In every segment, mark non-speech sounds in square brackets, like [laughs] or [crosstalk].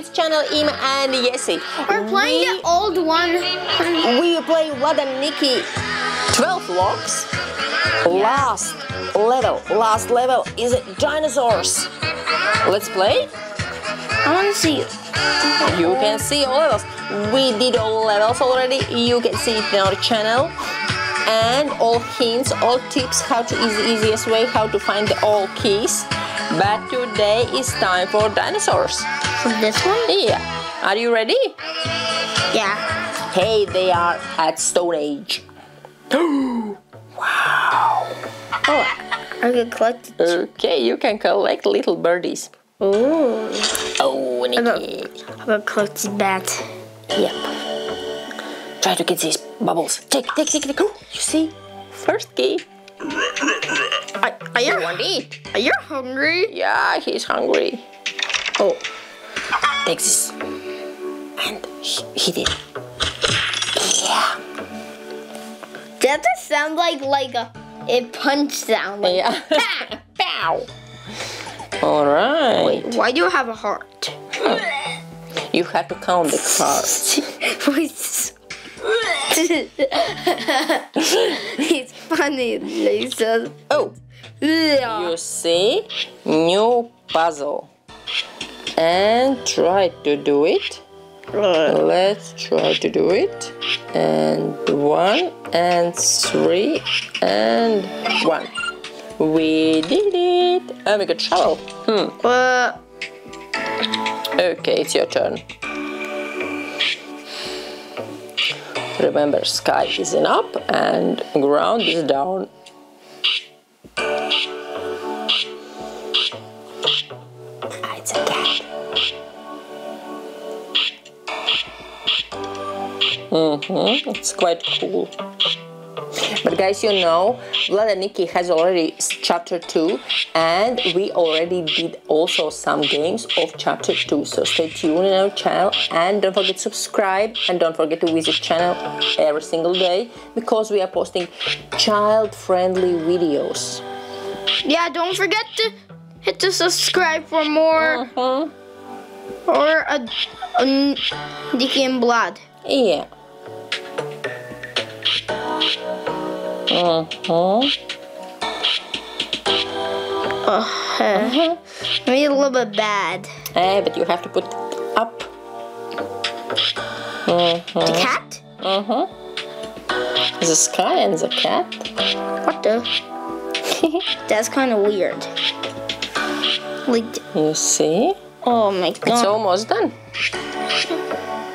Kids channel, Ima and Jessy. We're playing the old one. We, we play Vlad and Niki 12 locks. Last level, last level is dinosaurs. Let's play. I want to see you. You can see all levels. We did all levels already. You can see it in our channel. And all hints, all tips how to is the easiest way how to find the all keys. But today is time for dinosaurs. For this one? Yeah. Are you ready? Yeah. Hey, they are at Stone Age. [gasps] wow. Oh, I can collect. Okay, you can collect little birdies. Oh. Oh, I got, Nikki. I got collect the bat. Yep. Try to get these bubbles. Take, take, take, take. Oh, you see? First key. Are, you You want to eat? are you hungry? Yeah, he's hungry. Oh. Take this. And he, he did. Yeah. That does sound like like a a punch sound. Like, Yeah. [laughs] Pow. All right. Wait, why do you have a heart? You have to count the cards. [laughs] Wait. [laughs] it's funny, Lisa. Oh, Yeah. you see? New puzzle. And try to do it. Let's try to do it. And one, and three, and one. We did it. And we got shovel. Hmm. Uh, Okay, it's your turn. Remember, sky is in up and ground is down. Ah, it's a cat. Mm-hmm. It's quite cool. Guys, you know, Vlad and Niki has already chapter 2 and we already did also some games of chapter 2. So stay tuned in our channel and don't forget to subscribe and don't forget to visit channel every single day because we are posting child-friendly videos. yeah, don't forget to hit the subscribe for more Mhm. or a, a Dicky and Blood. Yeah. Mm-hmm. Uh huh. maybe a little bit bad. Eh, but you have to put up. Mm-hmm. The cat? Mm-hmm. The sky and the cat. What the? [laughs] That's kind of weird. Like, You see? oh my god. It's almost done.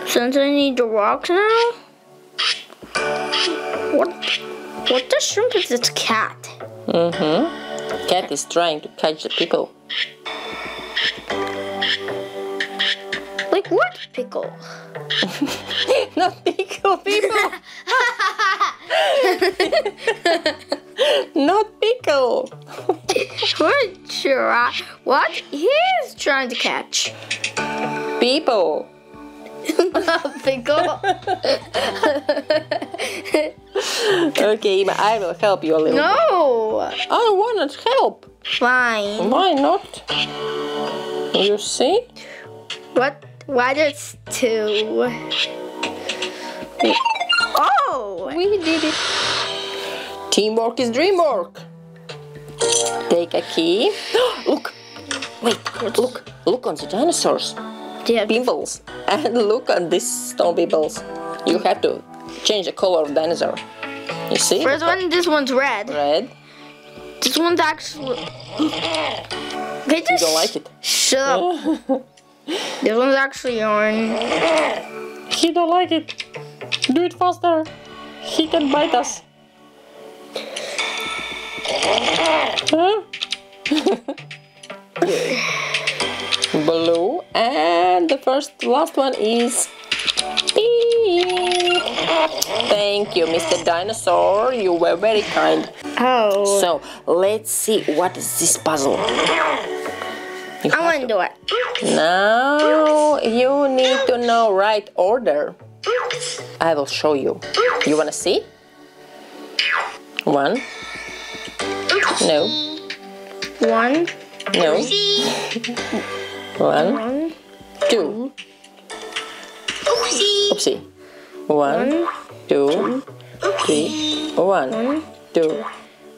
Since I need the rocks now? What? What the shrimp is this cat? Mm-hmm. Cat is trying to catch the people. Like what pickle? [laughs] Not pickle people. [laughs] Not pickle. what? What he is trying to catch? People. Not [laughs] pickle? [laughs] Okay, but I will help you a little. bit. no. I want to help. Fine. Why not? You see? What? Why there's two? Oh! We did it. Teamwork is dreamwork. Take a key. [gasps] look. Wait, look. Look on the dinosaurs. Yeah. Pimples. [laughs] And look on these stone pimples. You have to change the color of dinosaur. You see? First one, this one's red. Red. This one's actually. Okay, You don't like it. Shut up. [laughs] This one's actually orange. He don't like it. Do it faster. He can bite us. Huh? [laughs] Blue and the first last one is. Thank you, Mr. Dinosaur. You were very kind. Oh. So let's see what is this puzzle. You I want to do it. now you need to know right order. I will show you. You wanna see? One. No. One, No. One. one, two. Oopsie. Oopsie. One, two, three. One, two,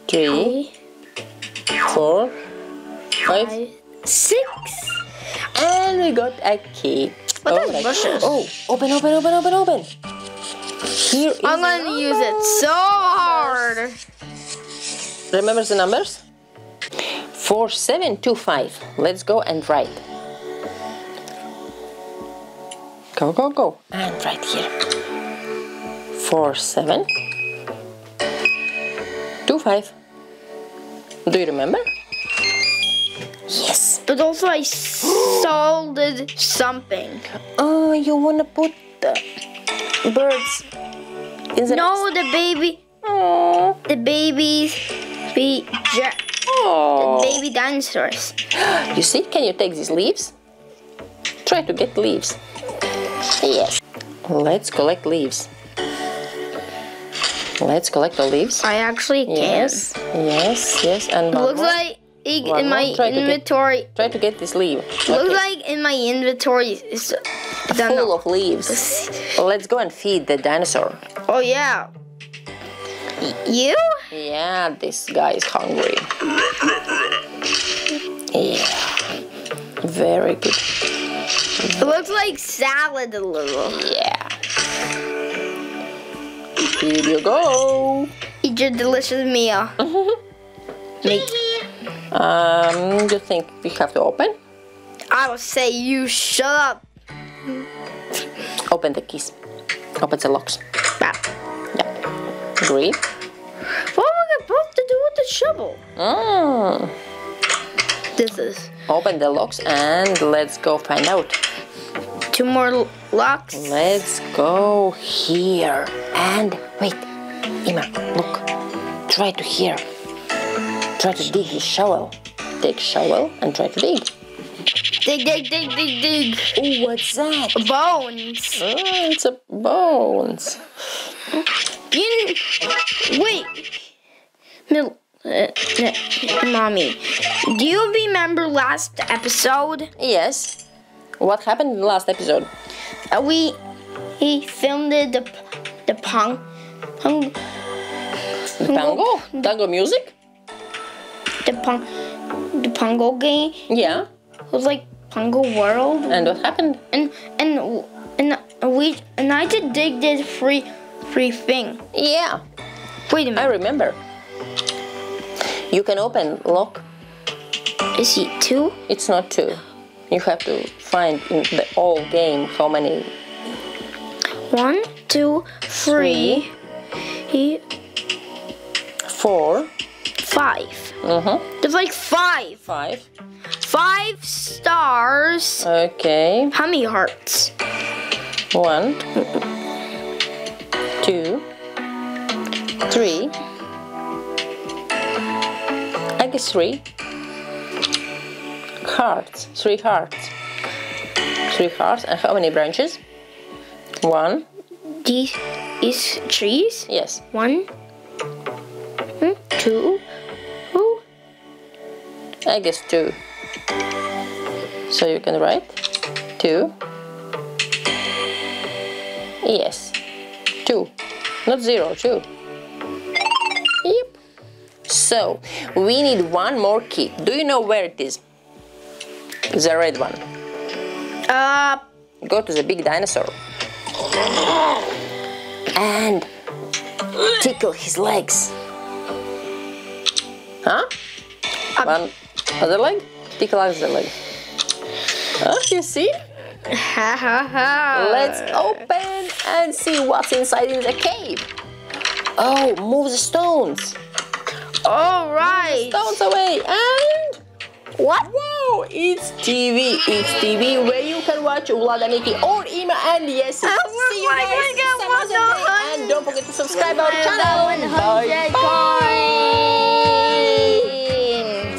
three, four, five, six. and we got a key. But that's Alright. bushes. Oh, open, open, open, open, open. Here is I'm gonna use it so hard. Remember the numbers? 4725. Let's go and write. Go, go, go. And right here. 4725. Do you remember? Yes. But also I [gasps] solded something. Oh, you wanna put the birds in the No, the baby, Oh. the babies, be ja- Oh. baby dinosaurs. [gasps] You see, can you take these leaves? Try to get leaves. Yes. Let's collect leaves. Let's collect the leaves. I actually can. Yes, yes, yes, and one Looks like in my to get- inventory. Try to get this leaf. Looks Okay. like in my inventory is Full of leaves. Let's go and feed the dinosaur. Oh yeah. You? Yeah, this guy is hungry. Yeah. Very good. It looks like salad a little. Yeah. Here you go. Eat your delicious meal. Make. Um, you think we have to open? I will say you shut up. Open the keys. Open the locks. Bah. Yeah. Agree? What are we supposed to do with the shovel? Mm. This is Open the locks and let's go find out. two more locks. Let's go here. And wait, Ima, look. Try to hear. Try to dig his shovel. Take shovel and try to dig. Dig, dig, dig, dig, dig. Oh, what's that? Bones. Oh, it's a bones. You, wait. Uh, mommy, do you remember last episode? Yes. What happened in the last episode? Uh, we he filmed the the pong, pong The tango? Tango music? the pong the pongo game. Yeah. It was like Pongo World, And what happened? and and and we and I did dig this free free thing. Yeah. Wait a minute, I remember. You can open lock. is it two? It's not two. You have to find in the whole game how many. One, two, three, he Four. five. Mm-hmm. There's like five. Five. Five stars. Okay. How many hearts? One, two, three. I guess three. Hearts. Three hearts. Three hearts. And how many branches? One. These is trees. Yes. One, hmm, two, oh, I guess two. So you can write two. Yes, two, not zero, two. Yep. So we need one more key. Do you know where it is? The red one. uh, Go to the big dinosaur and tickle his legs. Huh? One other leg? Tickle other leg. Huh? You see? ha ha ha. Let's open and see what's inside in the cave. Oh, move the stones. All right. Stones away and What? It's TV. It's TV where you can watch Vlada Niki or Ima and yes. Oh, See you guys God, some other what the day. and don't forget to subscribe our channel. Bye. Bye.